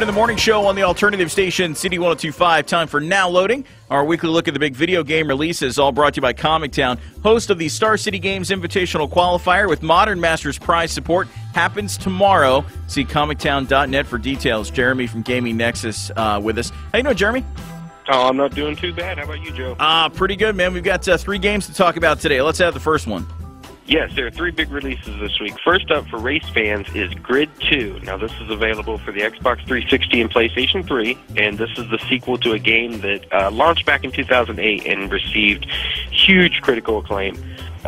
In the morning show on the alternative station, CD 1025, time for Now Loading. Our weekly look at the big video game releases, all brought to you by Comic Town, host of the Star City Games Invitational Qualifier with Modern Masters Prize support. Happens tomorrow. See ComicTown.net for details. Jeremy from Gaming Nexus uh, with us. How you doing, Jeremy? Oh, I'm not doing too bad. How about you, Joe? Uh, pretty good, man. We've got uh, three games to talk about today. Let's have the first one. Yes, there are three big releases this week. First up for race fans is Grid 2. Now, this is available for the Xbox 360 and PlayStation 3, and this is the sequel to a game that uh, launched back in 2008 and received huge critical acclaim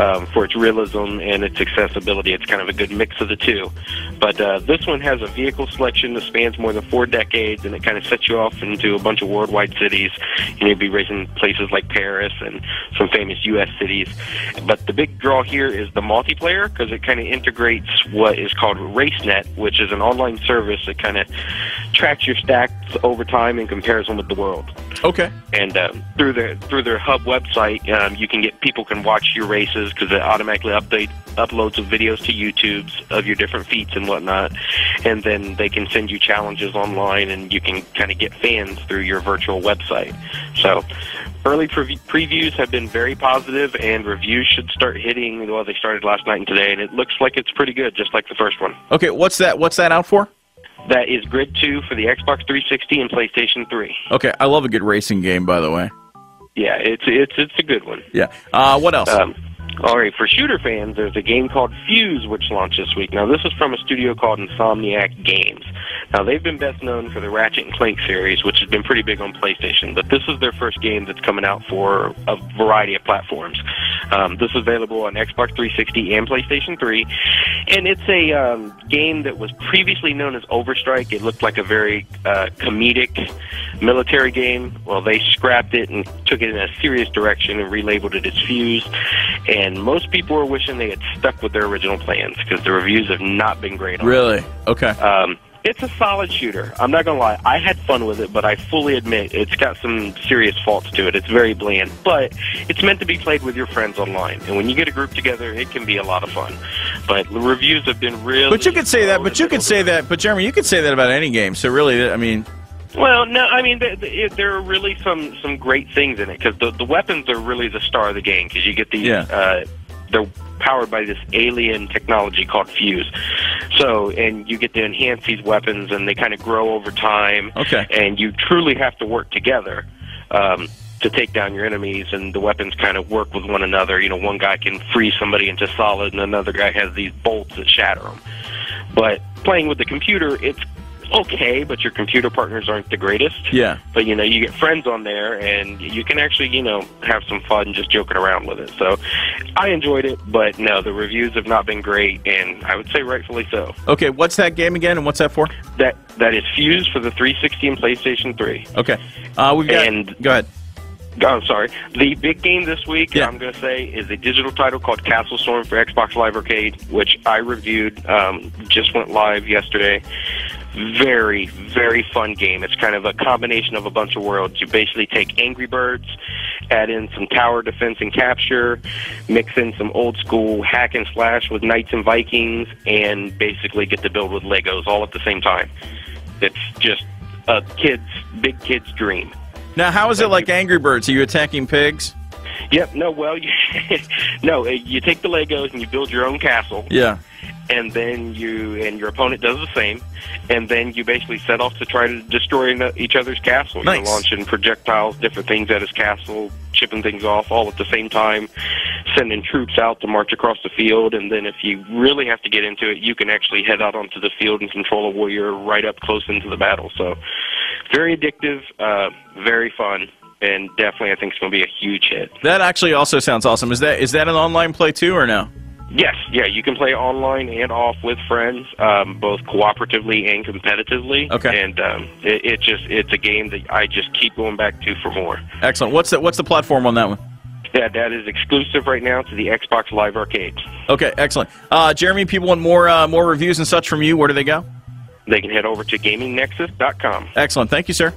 um, for its realism and its accessibility. It's kind of a good mix of the two. But uh, this one has a vehicle selection that spans more than four decades, and it kind of sets you off into a bunch of worldwide cities. You may be racing places like Paris and some famous U.S. cities. But the big draw here is the multiplayer because it kind of integrates what is called RaceNet, which is an online service that kind of tracks your stats over time and compares them with the world. Okay. And um, through their through their hub website, um, you can get people can watch your races because it automatically update uploads of videos to YouTube's of your different feats and whatnot, and then they can send you challenges online, and you can kind of get fans through your virtual website. So. Early pre- previews have been very positive, and reviews should start hitting. Well, they started last night and today, and it looks like it's pretty good, just like the first one. Okay, what's that? What's that out for? That is Grid 2 for the Xbox 360 and PlayStation 3. Okay, I love a good racing game, by the way. Yeah, it's it's it's a good one. Yeah. Uh, what else? Um, all right, for shooter fans, there's a game called Fuse which launched this week. Now, this is from a studio called Insomniac Games. Now, they've been best known for the Ratchet and Clank series, which has been pretty big on PlayStation, but this is their first game that's coming out for a variety of platforms. Um, this is available on Xbox 360 and PlayStation 3, and it's a um, game that was previously known as Overstrike. It looked like a very uh, comedic military game. Well, they scrapped it and took it in a serious direction and relabeled it as Fuse. And most people are wishing they had stuck with their original plans because the reviews have not been great. On really? It. Okay. Um, it's a solid shooter. I'm not gonna lie. I had fun with it, but I fully admit it's got some serious faults to it. It's very bland, but it's meant to be played with your friends online. And when you get a group together, it can be a lot of fun. But the reviews have been really. But you could say that. But you could say that. But Jeremy, you could say that about any game. So really, I mean. Well, no, I mean there, there are really some some great things in it because the the weapons are really the star of the game because you get these. Yeah. Uh, they're powered by this alien technology called Fuse. So, and you get to enhance these weapons, and they kind of grow over time. Okay. And you truly have to work together. Um, to take down your enemies, and the weapons kind of work with one another. You know, one guy can freeze somebody into solid, and another guy has these bolts that shatter them. But playing with the computer, it's okay, but your computer partners aren't the greatest. Yeah. But you know, you get friends on there, and you can actually, you know, have some fun just joking around with it. So, I enjoyed it, but no, the reviews have not been great, and I would say rightfully so. Okay, what's that game again, and what's that for? That that is Fuse for the 360 and PlayStation 3. Okay. Uh, we've got. And- go ahead. Oh, I'm sorry. The big game this week, Yeah. I'm going to say, is a digital title called CastleStorm for Xbox Live Arcade, which I reviewed. Um, just went live yesterday. Very, very fun game. It's kind of a combination of a bunch of worlds. You basically take Angry Birds, add in some tower defense and capture, mix in some old school hack and slash with Knights and Vikings, and basically get to build with Legos all at the same time. It's just a kid's, big kid's dream. Now, how is it like Angry Birds? Are you attacking pigs? Yep. No. Well, you, no. uh, You take the Legos and you build your own castle, Yeah. And then you and your opponent does the same, and then you basically set off to try to destroy each other's castle. Nice. You're launching projectiles, different things at his castle, chipping things off all at the same time, sending troops out to march across the field, and then if you really have to get into it, you can actually head out onto the field and control a warrior right up close into the battle. So, very addictive, uh, very fun. And definitely, I think it's going to be a huge hit. That actually also sounds awesome. Is that is that an online play too, or no? Yes, yeah, you can play online and off with friends, um, both cooperatively and competitively. Okay. And um, it, it just it's a game that I just keep going back to for more. Excellent. What's the what's the platform on that one? Yeah, that is exclusive right now to the Xbox Live Arcade. Okay, excellent. Uh, Jeremy, people want more uh, more reviews and such from you. Where do they go? They can head over to GamingNexus.com. Excellent. Thank you, sir.